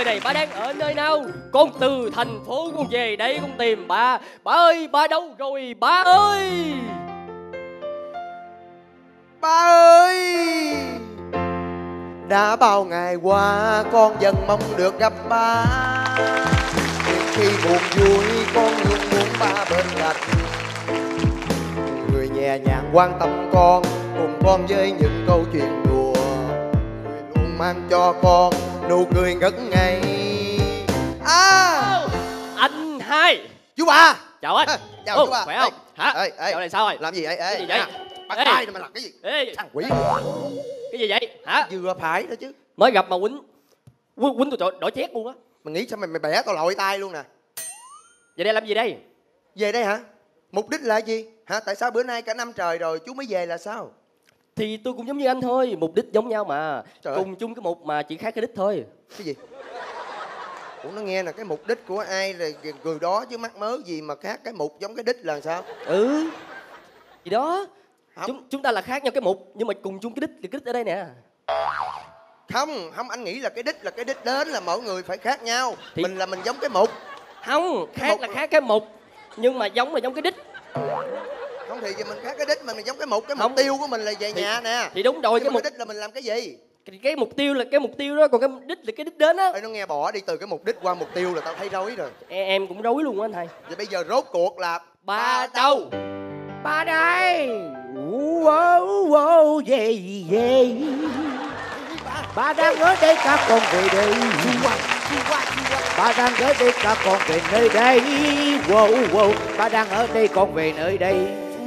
giờ này ba đang ở nơi nào? Con từ thành phố con về đây con tìm ba Ba ơi ba đâu rồi? Ba ơi! Ba ơi! Đã bao ngày qua con dần mong được gặp ba khi buồn vui, con luôn muốn ba bên cạnh. Người nhẹ nhàng quan tâm con, Cùng con với những câu chuyện đùa. Người luôn mang cho con nụ cười ngất ngây. À. Anh hai. Chú ba. Chào anh. Chào Ô, chú ba. Khỏe không? Hả? Ê, ê. Dạo này sao rồi? Làm gì vậy? Ê, Cái gì vậy? Bắt tay mà làm cái gì? Ê, Thằng quỷ. Cái gì vậy? Hả? Vừa phải đó chứ. Mới gặp mà quýnh Quýnh, quýnh tôi đổi, đổi chét luôn á. Mày nghĩ sao mày, mày bẻ tao lội tay luôn nè. Vậy đây làm gì đây? Về đây hả? Mục đích là gì? Hả? Tại sao bữa nay cả năm trời rồi chú mới về là sao? Thì tôi cũng giống như anh thôi Mục đích giống nhau mà Trời ơi. Cùng chung cái mục mà chỉ khác cái đích thôi Cái gì? Ủa nó nghe là cái mục đích của ai là người đó chứ mắc mớ gì mà khác cái mục giống cái đích là sao? Ừ Gì đó Không. chúng, chúng ta là khác nhau cái mục Nhưng mà cùng chung cái đích Cái đích ở đây nè Không, không anh nghĩ là cái đích là cái đích đến là mỗi người phải khác nhau. Thì- Mình là mình giống cái mục. Không Cái Khác mục- là khác cái mục Nhưng mà giống là giống cái đích Không thì mình khác cái đích mà mình giống cái mục. Cái mục Không. tiêu của mình là về Thì- nhà nè. Thì đúng rồi cái mà mục cái đích là mình làm cái gì? cái, cái mục tiêu là cái mục tiêu đó Còn cái đích là cái đích đến á nó nghe bỏ đi từ cái mục đích qua mục tiêu là tao thấy rối rồi. em, em cũng rối luôn á anh thầy Vậy bây giờ rốt cuộc là Ba đâu Ba đây Wow, wow, yeah, yeah. Ba đang ở đây các con về đây Ba đang ở đây các con về nơi đây Wow, wow. Ba đang ở đây con về nơi đây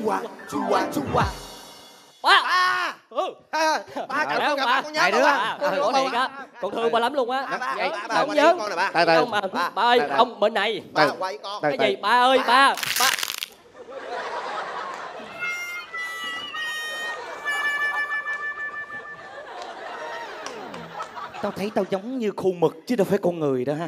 Chua, chua, chua. Ba Ba! ừ. À, ba Trời ơi, ba. ba con nhớ Hai ba, đứa. ba. Có nhớ thiệt ba. á Con thương ba lắm luôn á Ba, ba, Vậy ba, ba, không nhớ con nè ba. Ba. ba ơi ông bên này Ba, quay con. Cái gì ba ơi ba ba Tao thấy tao giống như khu mực chứ đâu phải con người đâu ha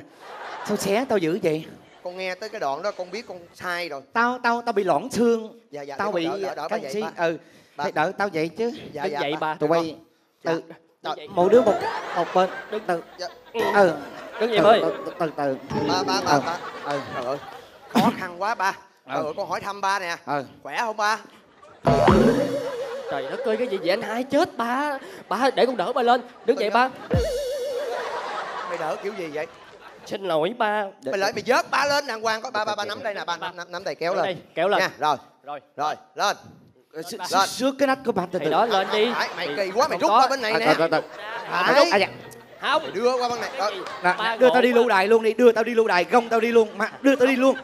Sao xé tao dữ vậy Con nghe tới cái đoạn đó con biết con sai rồi. Tao tao tao bị loãng xương Dạ, dạ, Tao bị con đỡ, đỡ, vậy. Ừ. Phải đỡ tao vậy chứ Dạ, dạ, dậy ba Tụi bay Dạ. Ừ Trời, Đứng dậy. Mỗi đứa một một bên Đứng. từ Dạ. Ừ đứng dậy từ, ơi từ từ từ ba ba ba Ừ. ba. Ừ Trời ơi. Khó khăn quá ba. Trời Ừ. ơi, con hỏi thăm ba nè. Ừ Khỏe không ba? trời đất ơi cái gì vậy anh hai chết ba ba để con đỡ ba lên đứng dậy ba Mày đỡ kiểu gì vậy? Xin lỗi ba. Mày lại mày vớt ba lên đàng hoàng. Coi ba ba ba nắm đây nè ba nắm nắm, tay kéo lên. đây, kéo lên. Nha, rồi. rồi. Rồi, lên. Lên. Xước cái nách của ba từ từ. đó lên đi. Mày kỳ quá mày rút có. qua bên này À, nè. từ từ từ Phải. À, à, dạ. không. Đưa qua bên này. Ờ, Nè, đưa tao đi lưu đài luôn đi đưa tao đi lưu đài gông tao đi luôn. Mà đưa tao đi luôn.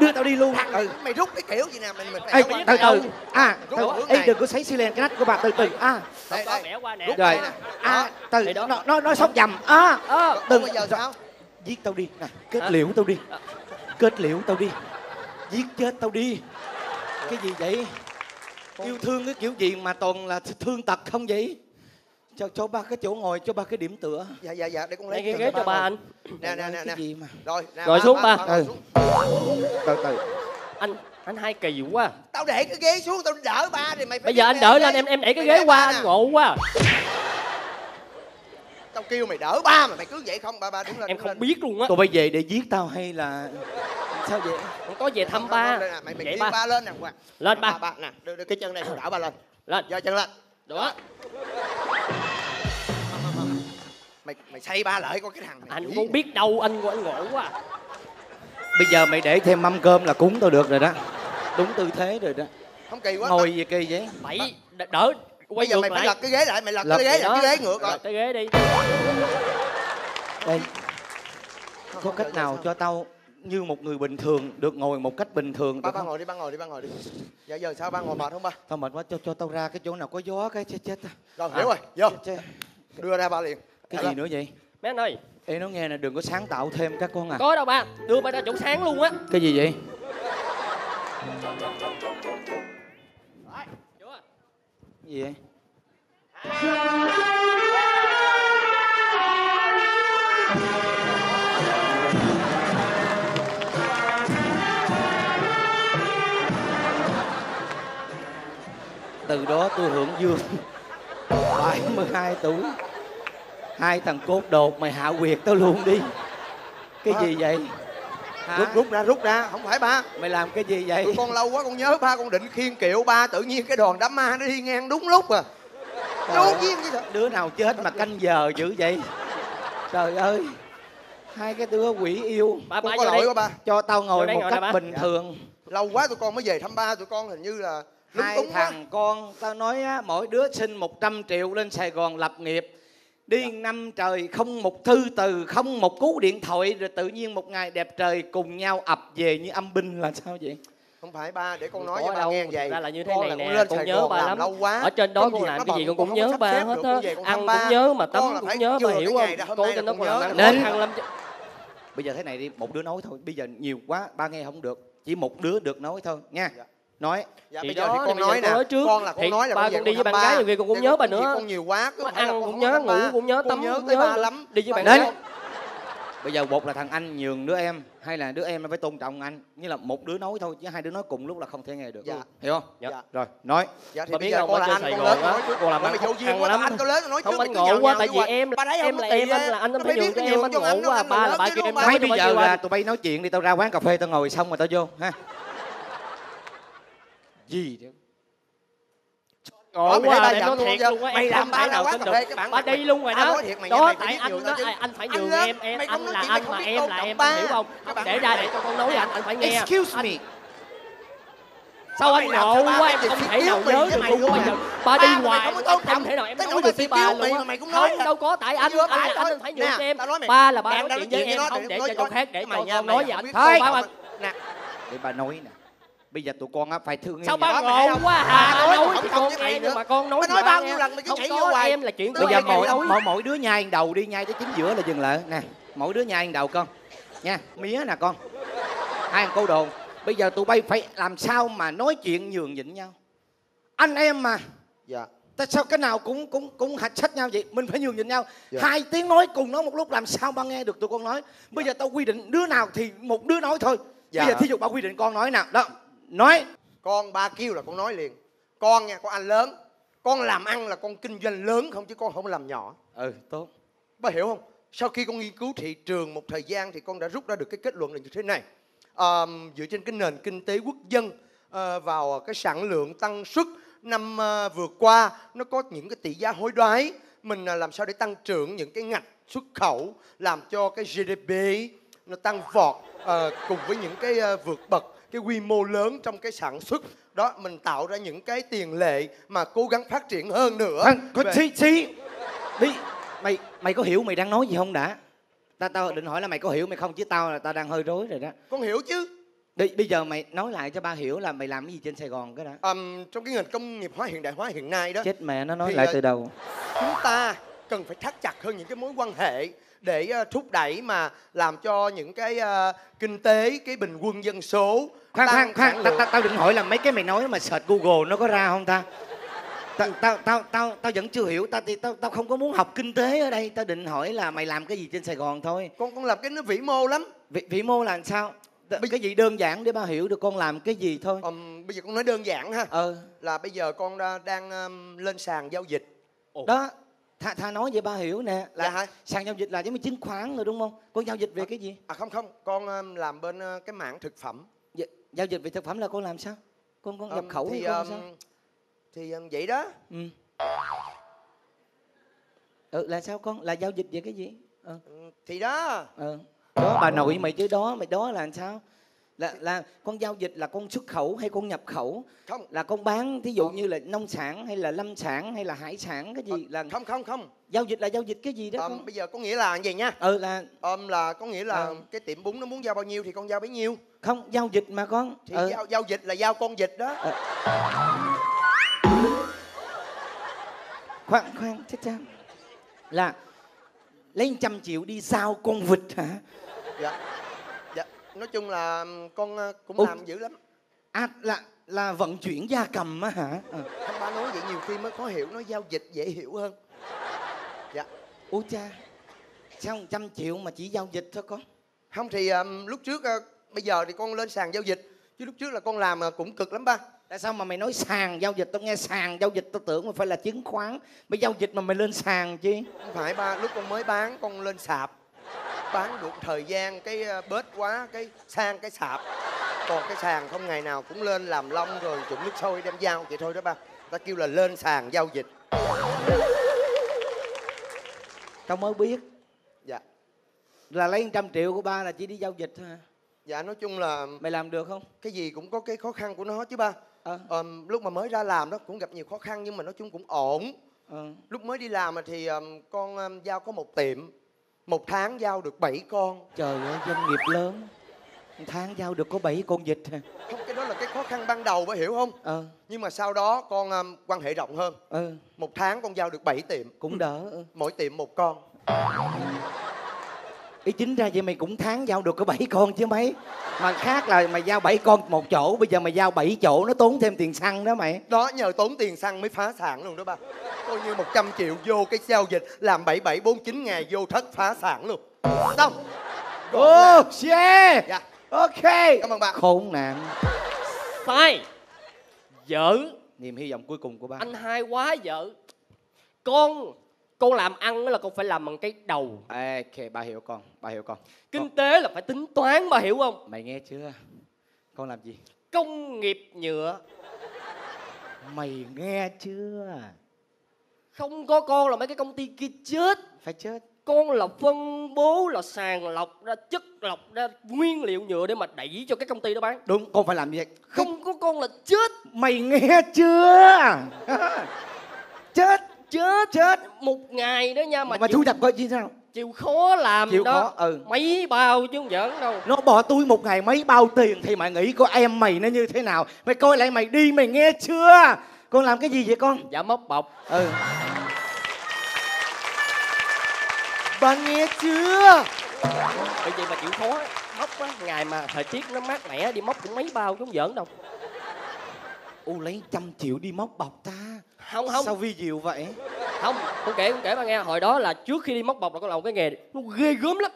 Đưa tao đi luôn. Ừ. Mày rút cái kiểu gì nè mình mình Ê, phải từ từ. À Rút từ, này. đừng có sấy xi lên cái nách của bà từ từ. À. Đây, có đây. bẻ qua nè. Rút rồi. à từ. Nó nó nó sóc dầm. À Ờ, Còn đừng bây giờ sao? Giết tao đi. Nè kết liễu tao đi. Kết liễu tao đi. Giết chết tao đi. Cái gì vậy? Yêu thương cái kiểu gì mà toàn là thương tật không vậy? Cho cho ba cái chỗ ngồi cho ba cái điểm tựa. Dạ dạ dạ để con lấy cái ghế cho ba anh. Nè nè nè cái nè. gì mà? Rồi, nè, Ngồi xuống ba. ngồi Ừ. xuống. từ từ. Anh anh hai kỳ quá. Tao để cái ghế xuống tao đỡ ba thì mày phải bây giờ anh đỡ lên em em đẩy cái ghế qua ba anh ngộ quá Tao kêu mày đỡ ba mà mày cứ vậy không? Ba ba đứng lên. em không lên. biết luôn á. Tụi bay về để giết tao hay là sao vậy? Không có về thăm Không, ba. không, nè, mày mày ba. ba lên nè Hoàng. lên ba. Ba ba nè đưa, đưa cái chân này đỡ ba lên. Lên. Giơ chân lên. Đó mày mày xây ba lại coi cái thằng này. Anh không nè. biết đâu anh anh ngộ quá bây giờ mày để thêm mâm cơm là cúng tao được rồi đó. Đúng tư thế rồi đó. Không kỳ quá. Ngồi gì kỳ vậy. Bảy đỡ quay bây giờ mày phải lại. lật cái ghế lại mày lật Lật cái ghế lại cái ghế ngược rồi. Lật cái ghế đi. Đây có cách nào cho tao như một người bình thường được ngồi một cách bình thường ba ba ngồi đi ba ngồi đi ba ngồi đi. Dạ giờ sao ba ngồi mệt không ba? Tao mệt quá cho cho tao ra cái chỗ nào có gió cái chết chết rồi hiểu rồi vô. đưa ra ba liền. Cái Dạ gì nữa vậy? Mấy anh ơi. Ê nó nghe nè đừng có sáng tạo thêm các con à. Có đâu ba đưa ba ra chỗ sáng luôn á. Cái gì vậy gì vậy? Từ đó tôi hưởng dương. 72 tuổi. Hai thằng cốt đột mày hạ quyệt tao luôn đi. Cái gì vậy Hả? rút rút ra rút ra. Không phải ba. Mày làm cái gì vậy? Tụi con lâu quá con nhớ ba con định khiêng kiệu. Ba tự nhiên cái đoàn đám ma nó đi ngang đúng lúc à. Duyên chứ sao đứa nào chết mà canh giờ dữ vậy? Trời ơi. Hai cái đứa quỷ yêu. Ba ba có lỗi đây quá ba. Cho tao ngồi một ngồi cách bình Dạ. thường. Lâu quá tụi con mới về thăm ba. Tụi con hình như là hai túng quá. thằng con tao nói á mỗi đứa xin 100 triệu lên sài gòn lập nghiệp đi năm trời không một thư từ không một cú điện thoại rồi tự nhiên một ngày đẹp trời cùng nhau ập về như âm binh là sao vậy? Không phải ba để con nói Có cho ba đâu, nghe thực vậy. ra là như thế Con này con nè con Sài nhớ ba lắm. lâu quá. Ở trên đó con việc làm cái gì con cũng nhớ ba hết á. con con ăn ba. cũng nhớ mà tắm Con cũng nhớ ba hiểu không? con nay trên đó con con nhớ làm Nín. khăn lắm bây giờ thế này đi một đứa nói thôi bây giờ nhiều quá ba nghe không được chỉ một đứa được nói thôi nha. Dạ. Nói dạ Thì bây giờ đó, thì thì con giờ nói nè. nói trước. con là con Thì nói là ba con con đi với bạn gái, nhiều khi con cũng Để nhớ việc nữa. con nhiều quá cứ Có là ăn cũng nhớ ngủ cũng nhớ tắm nhớ tới ba lắm. Đi với bạn Đến. gái. Bây giờ một là thằng anh nhường đứa em hay là đứa em nó phải tôn trọng anh. Như là một đứa nói thôi chứ hai đứa nói cùng lúc là không thể nghe được. Dạ. hiểu không? Dạ. Dạ. rồi nói. Dạ thì bây biết giờ không, con là anh Sài con Gòn lớn á, con làm ăn duyên ăn lắm. anh con lớn nói không trước anh ngộ quá tại vì em đấy em là có em anh là anh phải nhường cho em anh ngộ anh, quá. ba là ba đâu em nói bây giờ là tụi bay nói chuyện đi tao ra quán cà phê tao ngồi xong rồi tao vô ha gì đó ngộ Đó, quá giận nó thiệt chưa? luôn á Mày làm ba nào cà được ba đi luôn rồi đó. nói đó tại anh chứ. anh phải nhường em em anh nói là anh mà em là em hiểu không? Để ra để cho con nói anh anh phải nghe. Excuse Anh- me. Sao anh ngộ quá em không thể nào nhớ được luôn bây à? giờ. Ba đi hoài không thể nào em nói được với ba luôn mày mà cũng nói không à. đâu có tại anh anh nói. anh phải nhường em. nói ba là ba nói chuyện với nói em không để nói- cho nói- chỗ khác để nha, con nói với anh thôi Nè, để bà nói nè bây giờ tụi con á phải thương sao ba ngộ quá Ba à nói nói không thì con nhưng nữa. mà con nói nói ba bao nhiêu lần không nhảy vô hoài. em là chuyện Bây bây giờ mỗi, mỗi mỗi đứa nhai đầu đi nhai tới chính giữa là dừng lại. Nè mỗi đứa nhai đầu con. Nha mía nè con. Hai thằng câu đồ bây giờ tụi bay phải làm sao mà nói chuyện nhường nhịn nhau? Anh em mà. Dạ. Tại sao cái nào cũng cũng cũng hạch sách nhau vậy? Mình phải nhường nhịn nhau. Dạ. hai tiếng nói cùng nói một lúc làm sao ba nghe được tụi con nói? Bây giờ tao quy định đứa nào thì một đứa nói thôi. Dạ. bây giờ thí dụ ba quy định con nói nào. Đó nói con ba kêu là con nói liền. Con nha con anh lớn. Con làm ăn là con kinh doanh lớn không chứ con không làm nhỏ. Ừ tốt. Ba hiểu không? Sau khi con nghiên cứu thị trường một thời gian thì con đã rút ra được cái kết luận là như thế này. À, dựa trên cái nền kinh tế quốc dân à, vào cái sản lượng tăng suất năm à, vừa qua nó có những cái tỷ giá hối đoái. Mình à, làm sao để tăng trưởng những cái ngạch xuất khẩu làm cho cái GDP nó tăng vọt à, cùng với những cái à, vượt bậc cái quy mô lớn trong cái sản xuất. Đó mình tạo ra những cái tiền lệ mà cố gắng phát triển hơn nữa. Khoan, có xí xí đi mày mày có hiểu mày đang nói gì không đã? Tao tao định hỏi là mày có hiểu mày không? Chứ tao là tao đang hơi rối rồi đó. Con hiểu chứ. Đi bây giờ mày nói lại cho ba hiểu là mày làm cái gì trên sài gòn cái đã. Ừm, trong cái ngành công nghiệp hóa hiện đại hóa hiện nay đó chết mẹ nó nói Thì, lại ờ, từ đầu. chúng ta cần phải thắt chặt hơn những cái mối quan hệ để ờ, thúc đẩy mà làm cho những cái ờ, kinh tế cái bình quân dân số khoan khoan khoan tao, tao, tao định hỏi là mấy cái mày nói mà search google nó có ra không ta? Tao tao tao tao tao vẫn chưa hiểu tao thì tao tao không có muốn học kinh tế ở đây. Tao định hỏi là mày làm cái gì trên sài gòn thôi. Con con làm cái nó vĩ mô lắm. Vĩ, vĩ mô là làm sao Bây- cái gì đơn giản để ba hiểu được con làm cái gì thôi. Ừm, bây giờ con nói đơn giản ha. Ờ là bây giờ con đang ừm, lên sàn giao dịch. Đó tha, tha nói vậy ba hiểu nè. Là Dạ. hả? sàn giao dịch là giống như chứng khoán rồi đúng không? Con giao dịch về cái gì? à không không. Con ừm, làm bên ờ, cái mảng thực phẩm. Dạ, giao dịch về thực phẩm là con làm sao? Con con nhập Ừm, khẩu thì hay con ừm, sao? thì ừm, vậy đó. Ừ. ừ là sao con? Là giao dịch về cái gì? Ờ Ừm, thì đó. Ờ đó bà nội mày chứ đó mày đó là làm sao là là con giao dịch là con xuất khẩu hay con nhập khẩu? Không. Là con bán thí dụ như là nông sản hay là lâm sản hay là hải sản cái gì là không không không. Giao dịch là giao dịch cái gì đó con? bây giờ có nghĩa là vậy nha? Ừ là Ừm, là có nghĩa là Ờ. cái tiệm bún nó muốn giao bao nhiêu thì con giao bấy nhiêu. Không giao dịch mà con. Thì ừ. giao, giao dịch là giao con dịch đó. Khoan khoan chết cha. Là lấy trăm triệu đi sao con vịt hả? Dạ nói chung là ừm, con ờ, cũng Ủa? làm dữ lắm. À là là vận chuyển gia cầm á hả? Ờ. không ba nói vậy nhiều khi mới khó hiểu nói giao dịch dễ hiểu hơn. Dạ. Ủa cha sao trăm triệu mà chỉ giao dịch thôi con? Không thì ừm, lúc trước ờ, bây giờ thì con lên sàn giao dịch. Chứ lúc trước là con làm ờ, cũng cực lắm ba. Tại sao mà mày nói sàn giao dịch? Tao nghe sàn giao dịch tao tưởng mà phải là chứng khoán. Mày giao dịch mà mày lên sàn chi? Không phải ba lúc con mới bán con lên sạp bán được thời gian cái ờ, bết quá cái sang cái sạp. Còn cái sàn không ngày nào cũng lên làm lông rồi trụng nước sôi đem giao vậy thôi đó ba. Ta kêu là lên sàn giao dịch. Tao mới biết. Dạ. Là lấy 100 triệu của ba là chỉ đi giao dịch thôi hả? dạ nói chung là mày làm được không? cái gì cũng có cái khó khăn của nó chứ ba. Ờ. Ờm, lúc mà mới ra làm đó cũng gặp nhiều khó khăn nhưng mà nói chung cũng ổn. Ờ. Lúc mới đi làm thì con giao có một tiệm một tháng giao được 7 con. Trời ơi doanh nghiệp lớn. Một tháng giao được có 7 con vịt. Hả không cái đó là cái khó khăn ban đầu bà hiểu không? Ờ. Nhưng mà sau đó con ờm, quan hệ rộng hơn. Ờ một tháng con giao được 7 tiệm. Cũng đỡ. Ừ. mỗi tiệm một con ý chính ra vậy mày cũng tháng giao được có 7 con chứ mấy. Mà khác là mày giao 7 con một chỗ bây giờ mày giao 7 chỗ nó tốn thêm tiền xăng đó mày. Đó nhờ tốn tiền xăng mới phá sản luôn đó ba. Coi như 100 triệu vô cái giao dịch làm 7749 ngày vô thất phá sản luôn. Xong. Ô yeah. Dạ. Ok. Cảm ơn bạn. Khốn nạn. Sai. Vợ niềm hy vọng cuối cùng của ba. Anh hai quá vợ con con làm ăn là con phải làm bằng cái đầu. Ok ba hiểu con ba hiểu con. Kinh tế là phải tính toán mà hiểu không? Mày nghe chưa? Con làm gì? Công nghiệp nhựa. Mày nghe chưa? Không có con là mấy cái công ty kia chết. Phải chết. Con là phân bố là sàng lọc ra chất lọc ra nguyên liệu nhựa để mà đẩy cho cái công ty đó bán. Đúng con phải làm gì không có con là chết. Mày nghe chưa? Chết chết. Chết. Một ngày đó nha mà, mà, chịu, thu nhập coi thế nào? chịu khó làm chịu đó. khó ừ. Mấy bao chứ không giỡn đâu. Nó bỏ tôi một ngày mấy bao tiền thì mày nghĩ có em mày nó như thế nào? Mày coi lại mày đi mày nghe chưa? Con làm cái gì vậy con? Dạ móc bọc. Ừ. Ba nghe chưa? Bởi vì mà chịu khó móc á ngày mà thời tiết nó mát mẻ đi móc cũng mấy bao chứ không giỡn đâu u lấy trăm triệu đi móc bọc ta. Không không. Sao vi diệu vậy? Không con kể con kể bà nghe. Hồi đó là trước khi đi móc bọc là con làm cái nghề nó ghê gớm lắm.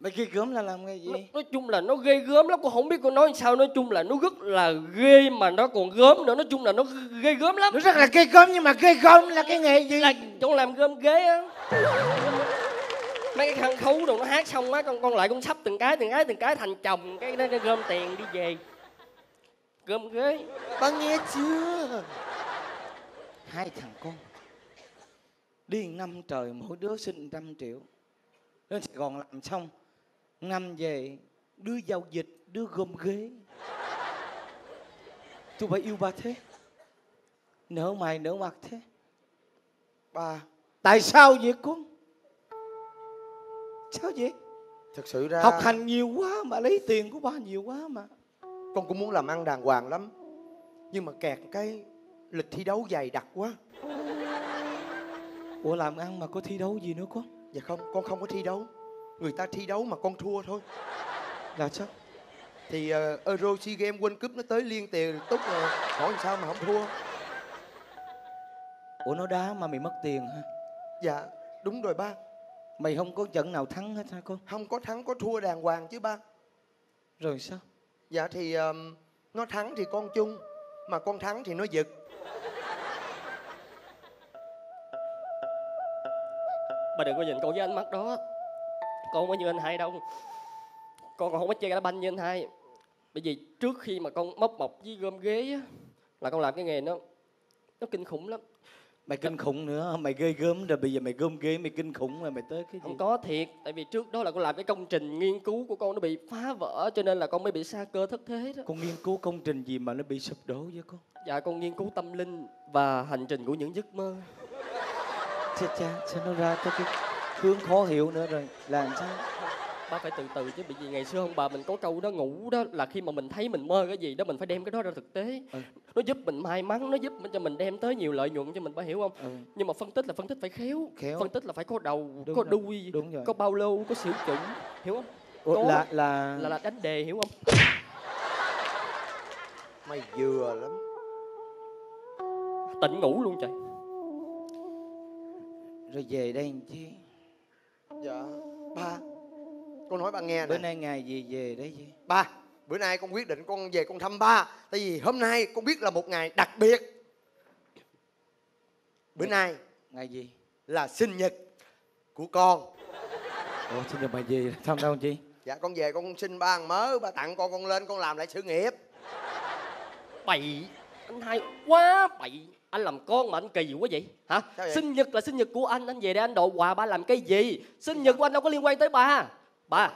Mày ghê gớm là làm cái gì? Nói, nói chung là nó ghê gớm lắm. Con không biết con nói sao. Nói chung là nó rất là ghê mà nó còn gớm nữa. Nói chung là nó ghê gớm lắm. Nó rất là ghê gớm nhưng mà ghê gớm là cái nghề gì? Là con làm gom ghế á. Mấy cái khăn khấu đồ nó hát xong á con con lại con sắp từng cái từng cái từng cái thành chồng. Cái nó gom tiền đi về gom ghế. Ba nghe chưa? Hai thằng con. Đi năm trời mỗi đứa xin trăm triệu. Lên sài gòn làm xong năm về đưa giao dịch đưa gom ghế. Tôi phải yêu ba thế. Nở mày nở mặt thế. Ba tại sao vậy con? Sao vậy? Thực sự ra học hành nhiều quá mà lấy tiền của ba nhiều quá mà con cũng muốn làm ăn đàng hoàng lắm. Nhưng mà kẹt cái lịch thi đấu dày đặc quá. Ủa làm ăn mà có thi đấu gì nữa con dạ không con không có thi đấu. Người ta thi đấu mà con thua thôi. Là sao? Thì uh, Euro SEA Games World Cup nó tới liên tiền tốt rồi. Hỏi làm sao mà không thua. Ủa nó đá mà mày mất tiền hả? Dạ đúng rồi ba. Mày không có trận nào thắng hết hả con không có thắng có thua đàng hoàng chứ ba. Rồi sao dạ thì um, nó thắng thì con chung mà con thắng thì nó giật. Bà đừng có nhìn con với ánh mắt đó. Con không có như anh hai đâu. Con còn không có chơi đá banh như anh hai. Bởi vì trước khi mà con móc mọc với gom ghế á là con làm cái nghề nó nó kinh khủng lắm mày kinh khủng nữa mày ghê gớm rồi bây giờ mày gom ghế mày kinh khủng rồi mày tới cái gì? không có thiệt tại vì trước đó là con làm cái công trình nghiên cứu của con nó bị phá vỡ cho nên là con mới bị sa cơ thất thế đó. Con nghiên cứu công trình gì mà nó bị sụp đổ vậy con? Dạ con nghiên cứu tâm linh và hành trình của những giấc mơ. Chết cha sao nó ra tới cái hướng khó hiểu nữa rồi làm sao ba phải từ từ chứ bởi vì ngày xưa ông bà mình có câu đó ngủ đó là khi mà mình thấy mình mơ cái gì đó mình phải đem cái đó ra thực tế Ừ. nó giúp mình may mắn nó giúp cho mình đem tới nhiều lợi nhuận cho mình ba hiểu không ừ. nhưng mà phân tích là phân tích phải khéo, Khéo. phân tích là phải có đầu Đúng có rồi, đuôi đúng rồi. có bao lâu có xỉu chủng hiểu không Ủa, có. là là là là đánh đề hiểu không mày vừa lắm tỉnh ngủ luôn trời rồi về đây làm chi dạ ba con nói ba nghe bữa nè nay ngày gì về đấy gì ba bữa nay con quyết định con về con thăm ba. Tại vì hôm nay con biết là một ngày đặc biệt. Bữa nay ngày gì? là sinh nhật của con. Ủa sinh nhật mày gì? Thăm đâu chi? Dạ con về con xin ba ăn mớ ba tặng con con lên con làm lại sự nghiệp. Bậy anh hai quá bậy. Anh làm con mà anh kỳ quá vậy? Hả? Vậy? sinh nhật là sinh nhật của anh anh về đây anh độ quà ba làm cái gì? Sinh nhật của anh đâu có liên quan tới ba ba.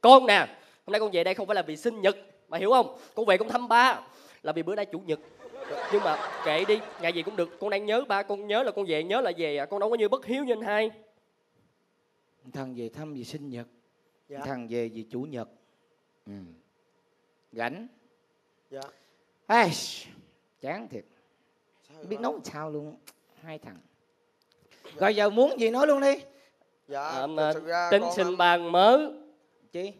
Con nè? Hôm nay con về đây không phải là vì sinh nhật mà hiểu không? Con về con thăm ba là vì bữa nay chủ nhật. Nhưng mà kệ đi ngày gì cũng được. Con đang nhớ ba con nhớ là con về nhớ là về à. Con đâu có như bất hiếu như anh hai. Thằng về thăm vì sinh nhật. Dạ. Thằng về vì chủ nhật. Ừ. rảnh. Dạ. Ai, chán thiệt. Sao biết nấu sao luôn hai thằng. Rồi giờ muốn gì nói luôn đi. Dạ à, thực sự ra tính xin bàn mớ chi?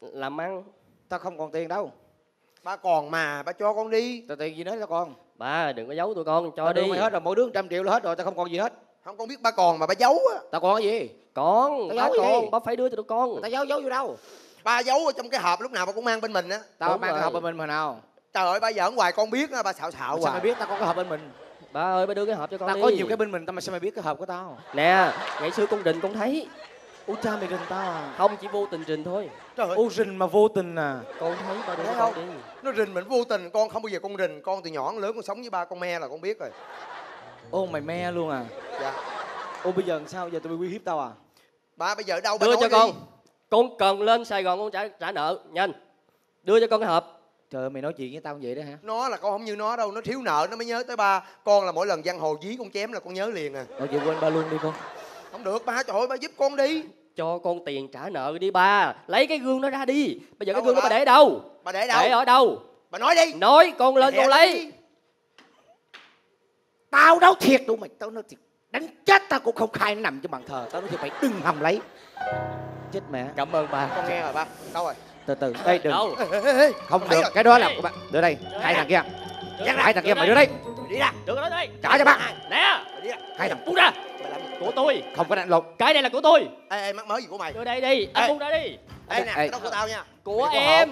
Làm ăn. Tao không còn tiền đâu. Ba còn mà ba cho con đi. Tao tiền gì nữa tao còn ba đừng có giấu tụi con cho tao đi. mày hết rồi mỗi đứa trăm triệu là hết rồi tao không còn gì hết. Không con biết ba còn mà ba giấu á. Tao còn cái gì? Con Tao ba giấu gì? con ba phải đưa cho tụi con. Tao giấu giấu vô đâu? Ba giấu ở trong cái hộp lúc nào ba cũng mang bên mình á. Tao Đúng mang cái hộp bên mình mà nào? Trời ơi ba giỡn hoài con biết á ba xạo xạo sao mày hoài. biết tao có cái hộp bên mình? Ba ơi ba đưa cái hộp cho con tao đi. có nhiều cái bên mình tao mà sao mày biết cái hộp của tao? Nè ngày xưa con đình con thấy ủa cha mày rình tao à? Không chỉ vô tình trình thôi. Trời ơi. Ô rình mà vô tình à? Con thấy ba con không? đi. Nó rình mình vô tình con không bao giờ con rình. Con từ nhỏ đến lớn con sống với ba con me là con biết rồi. Ô mày me luôn à? Dạ. Ô bây giờ làm sao? Giờ tụi bay uy hiếp tao à? Ba bây giờ đâu ba đưa cho đi. con. Con cần lên sài gòn con trả trả nợ. Nhanh. Đưa cho con cái hộp. Trời ơi mày nói chuyện với tao như vậy đó hả? Nó là con không như nó đâu. Nó thiếu nợ nó mới nhớ tới ba. Con là mỗi lần giang hồ dí con chém là con nhớ liền à. Thôi vậy quên ba luôn đi con. Không được ba trời ơi ba giúp con đi cho con tiền trả nợ đi ba. Lấy cái gương đó ra đi. Bây giờ cái Đâu gương đó rồi ba ba? để đâu? Ba để đâu? Để ở đâu? Bà nói đi. Nói con lên con lấy. đi. tao nói thiệt luôn mày tao nói thiệt. Đánh chết tao cũng không khai nó nằm trong bàn thờ. Tao nói thiệt mày đừng hòng lấy. Chết mẹ. Cảm ơn ba con nghe rồi ba. Đâu rồi? Từ từ. Đây đừng. Đâu? Không được. cái đó là của bạn đưa đây. Hai thằng kia. Hai thằng kia mày đưa đây. đi ra. Đưa cái đó đây trả cho ba. Nè. Hai thằng. Buông ra của tôi. Không có đánh lộn cái này là của tôi. Ê ê mắc mớ gì của mày? Đưa đây đi anh buông ra đi. Ê nè cái đó của tao nha. Của em.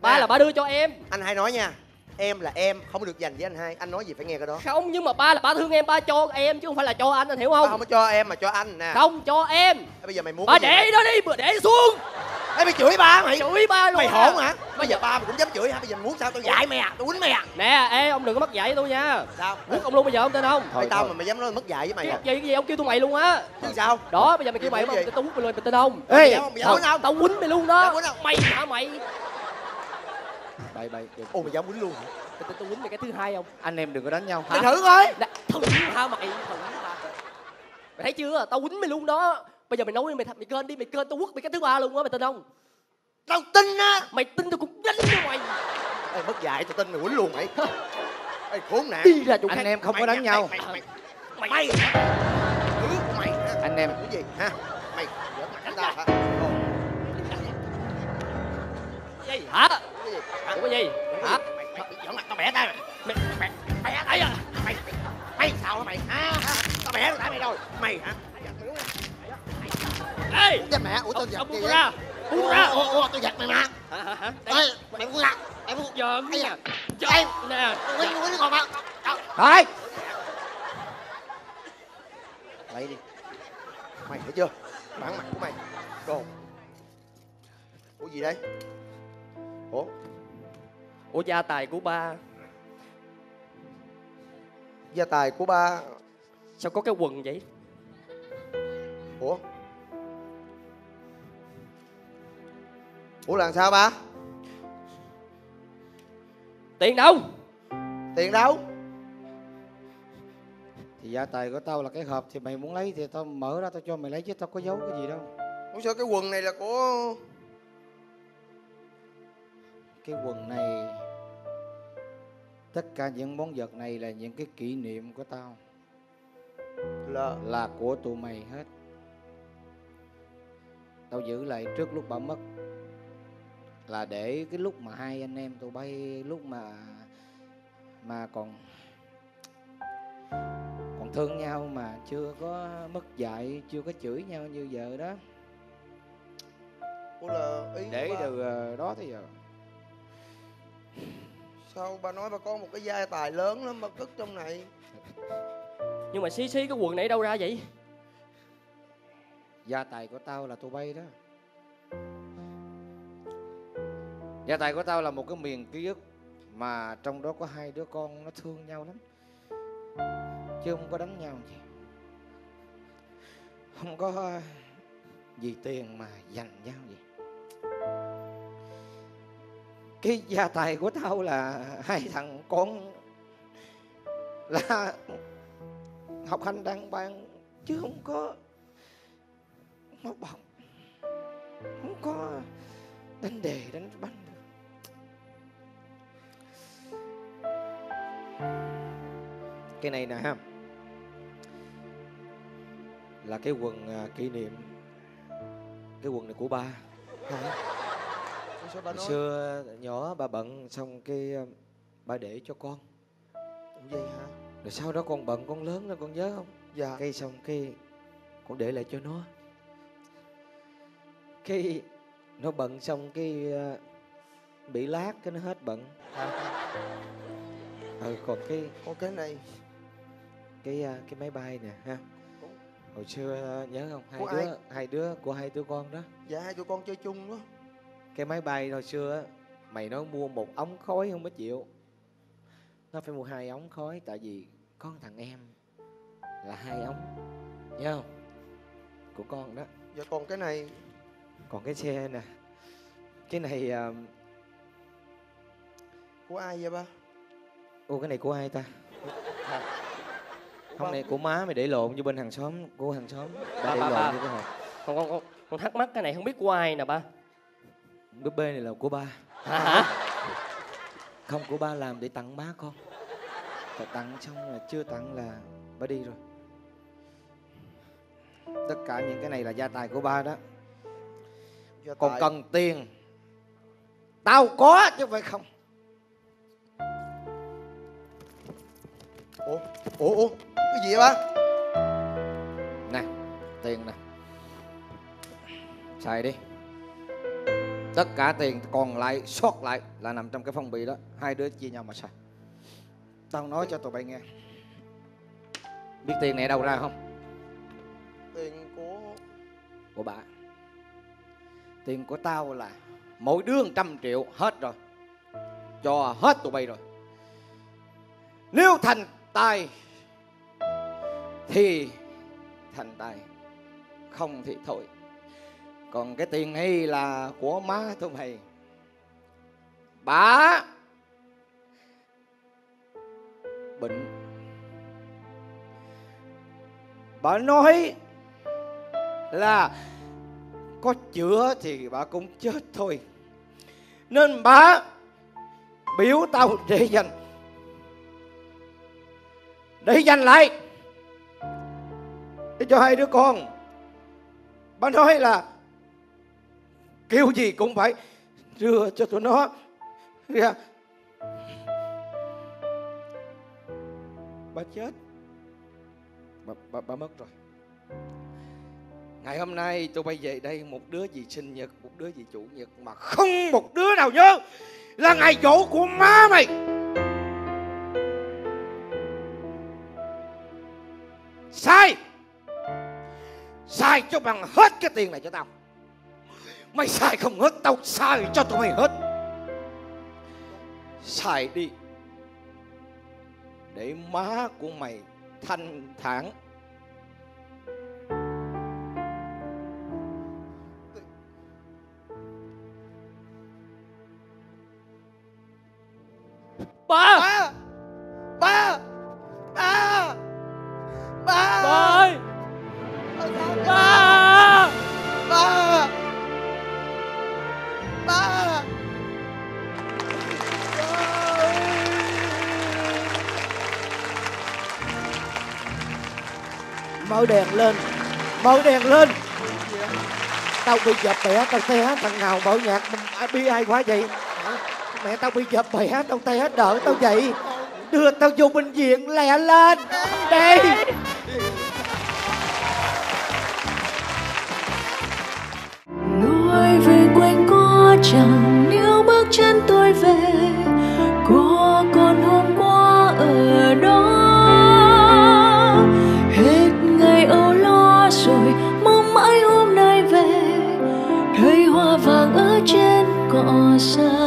ba là ba đưa cho em. Anh hai nói nha em là em không được dành với anh hai. Anh nói gì phải nghe cái đó. Không nhưng mà ba là ba thương em ba cho em chứ không phải là cho anh anh hiểu ba không không có cho em mà cho anh nè. Không cho em. Ê, bây giờ mày muốn ba để đó đi bữa để xuống Ê mày chửi ba mày chửi ba luôn Mày à. hỗn hả? Bây giờ ba mày cũng dám chửi hả? Bây giờ mày muốn sao tao dạy mày à? Tao quýnh mày à? nè ê ông đừng có mất dạy tôi nha Sao? quất ông luôn bây giờ ông tên không thôi tao thôi mà mày dám nói mất dạy với mày cái à? gì cái gì ông kêu tôi mày luôn á Chứ sao? đó bây giờ mày kêu Mày mà gì? tao quýnh mày luôn mày tên không ê tao quýnh mày luôn đó mày hả mày bậy bậy. Ồ mày dám quýnh luôn hả? tao quýnh mày cái thứ hai không anh em đừng có đánh nhau Mày thử coi thử hả mày thử hả mày thấy chưa tao quýnh mày luôn đó bây giờ mày nói mày mày kênh đi mày kênh tao quất mày cái thứ ba luôn á mày tin không Tao tin á mày tin tao cũng đánh cho mày Ê mất dạy tao tin mày quýnh luôn mày Ê khốn nạn đi ra chỗ khác anh em không có Mày đánh nha, nhau Mày mày mày mày Thứ của mày hả? anh em Cái gì hả? Mày giỡn mặt với tao hả? Ồ, gì hả Cái gì? Hả? Cái gì hả Mày mày giỡn mặt tao bẻ tay mày Mày mày mày hả? Ấy à Mày mày mày sao hả mày? Hả? Hả? Tao bẻ tay mày rồi Mày hả? Ê! Chết mẹ, ủa tao giật gì ra buông ra. Ủa, ủa, tôi giật mày mà. Hả hả hả? Ê, mày buông ra. Mày buông. Giỡn da. giỡn nè. Quýnh, quýnh còn mà thôi Lấy đi. Mày thấy chưa? Bản mặt của mày. Đồ Ủa gì đây? Ủa? Ủa gia tài của ba. Gia tài của ba. Sao có cái quần vậy? Ủa Ủa là làm sao ba? Tiền đâu? Tiền đâu? Thì gia tài của tao là cái hộp thì mày muốn lấy thì tao mở ra tao cho mày lấy chứ tao có giấu cái gì đâu. Ủa sao cái quần này là của cái quần này tất cả những món vật này là những cái kỷ niệm của tao. Là là của tụi mày hết. Tao giữ lại trước lúc bà mất là để cái lúc mà hai anh em tụi bay lúc mà mà còn còn thương nhau mà chưa có mất dạy chưa có chửi nhau như giờ đó. Ủa là ý để từ ờ, đó tới giờ. Sao ba nói ba có một cái gia tài lớn lắm ba cất trong này? Nhưng mà xí xí cái quần này đâu ra vậy? Gia tài của tao là tụi bay đó gia tài của tao là một cái miền ký ức mà trong đó có hai đứa con nó thương nhau lắm. Chứ không có đánh nhau gì. Không có vì tiền mà giành nhau gì. Cái gia tài của tao là hai thằng con là học hành đang ban, chứ không có nó bọc không có đánh đề đánh banh. Cái này nè ha. Là cái quần à, kỷ niệm cái quần này của ba. Hồi xưa nhỏ ba bận xong cái à, ba để cho con. Vậy hả? Rồi sau đó con bận con lớn rồi con nhớ không? Dạ. Cái xong cái con để lại cho nó. Cái nó bận xong cái à, bị lát cái nó hết bận. Ừ còn cái có cái này cái à, cái máy bay nè ha. Hồi xưa à, nhớ không? Hai Của đứa ai? hai đứa của hai đứa con đó. Dạ hai tụi con chơi chung đó. Cái máy bay hồi xưa mày nói mua một ống khói không có chịu. Nó phải mua hai ống khói tại vì một thằng em là hai ống nhớ không? Của con đó. Dạ còn cái này. Còn cái xe nè. Cái này à, của ai vậy ba? Ô cái này của ai ta? Của không này của má mày để lộn như bên hàng xóm của hàng xóm. Ba, ba để ba, lộn ba. cái hộp. Con con con, con thắc mắc cái này không biết của ai nè ba. Búp bê này là của ba. Hả hả? Không của ba làm để tặng má con. Tại tặng xong là chưa tặng là ba đi rồi. Tất cả những cái này là gia tài của ba đó. Dạ còn tại- cần tiền. Tao có chứ phải không. Ủa ủa ủa cái gì vậy ba nè tiền nè. Xài đi. Tất cả tiền còn lại sót lại là nằm trong cái phong bì đó. Hai đứa chia nhau mà xài. Tao nói cho tụi bay nghe. Biết tiền này đâu ra không? Tiền của của bà. Tiền của tao là mỗi đứa trăm triệu hết rồi. Cho hết tụi bay rồi. Nếu thành tài thì thành tài, không thì thôi. Còn cái tiền này là của má tụi mày. Bà bệnh. Bà nói là có chữa thì bà cũng chết thôi. Nên bà biểu tao để dành. Để dành lại để cho hai đứa con. Bà nói là kiểu gì cũng phải đưa cho tụi nó. Ra bà chết. Bà, bà, bà mất rồi. Ngày hôm nay tôi bay về đây một đứa gì sinh nhật, một đứa gì chủ nhật mà không một đứa nào nhớ là ngày dỗ của má mày. Sai. Sai cho bằng hết cái tiền này cho tao. Mày xài không hết, tao xài cho tụi mày hết. Xài đi. Để má của mày thanh thản mở đèn lên. Mở đèn lên. Tao bị dập bẻ tao té thằng nào mở nhạc bi ai quá vậy? Mẹ tao bị dập bẻ tao té đỡ tao vậy đưa tao vô bệnh viện lẹ lên. Đi. Người về quanh có chẳng nếu bước chân tôi về. Sẽ